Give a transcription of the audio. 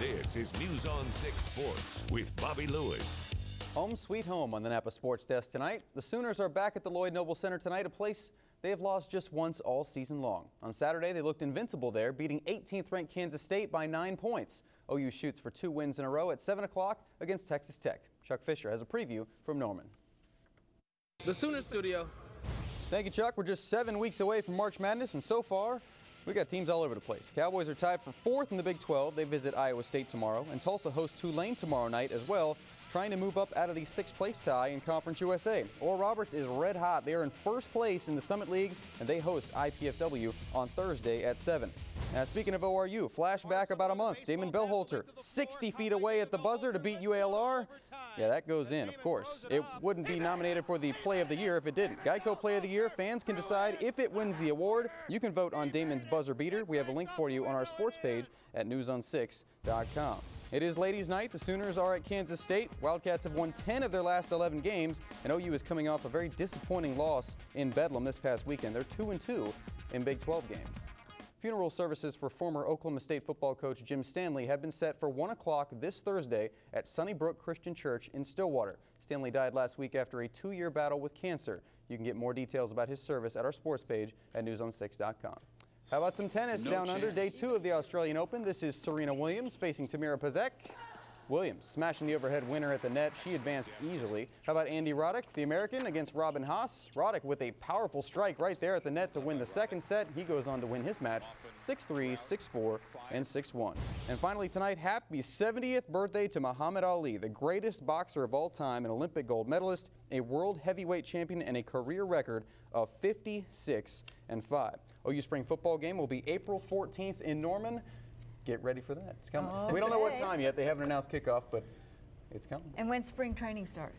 This is News on 6 Sports with Bobby Lewis. Home sweet home on the Napa Sports Desk tonight. The Sooners are back at the Lloyd Noble Center tonight, a place they have lost just once all season long. On Saturday, they looked invincible there, beating 18th ranked Kansas State by nine points. OU shoots for two wins in a row at 7 o'clock against Texas Tech. Chuck Fisher has a preview from Norman. The Sooner Studio. Thank you, Chuck. We're just seven weeks away from March Madness, and so far, we got teams all over the place. Cowboys are tied for fourth in the Big 12. They visit Iowa State tomorrow, and Tulsa hosts Tulane tomorrow night as well, trying to move up out of the sixth place tie in Conference USA. Oral Roberts is red hot. They are in first place in the Summit League, and they host IPFW on Thursday at 7. Now, speaking of ORU, flashback about a month. Damen Bell-Holter, 60 feet away at the buzzer to beat UALR. Yeah, that goes in, of course. It wouldn't be nominated for the Play of the Year if it didn't. Geico Play of the Year, fans can decide if it wins the award. You can vote on Damen's buzzer beater. We have a link for you on our sports page at newson6.com. It is ladies' night. The Sooners are at Kansas State. Wildcats have won 10 of their last 11 games, and OU is coming off a very disappointing loss in Bedlam this past weekend. They're 2 and 2 in Big 12 games. Funeral services for former Oklahoma State football coach Jim Stanley have been set for 1 o'clock this Thursday at Sunnybrook Christian Church in Stillwater. Stanley died last week after a two-year battle with cancer. You can get more details about his service at our sports page at newson6.com. How about some tennis No down chance. under day two of the Australian Open? This is Serena Williams facing Tamira Paszek. Williams smashing the overhead winner at the net. She advanced easily. How about Andy Roddick, the American, against Robin Haase? Roddick with a powerful strike right there at the net to win the second set. He goes on to win his match 6-3, 6-4, and 6-1. And finally tonight, happy 70th birthday to Muhammad Ali, the greatest boxer of all time, an Olympic gold medalist, a world heavyweight champion, and a career record of 56 and 5. OU spring football game will be April 14th in Norman. Get ready for that. It's coming. We don't know what time yet. They haven't announced kickoff, but it's coming. And when spring training start?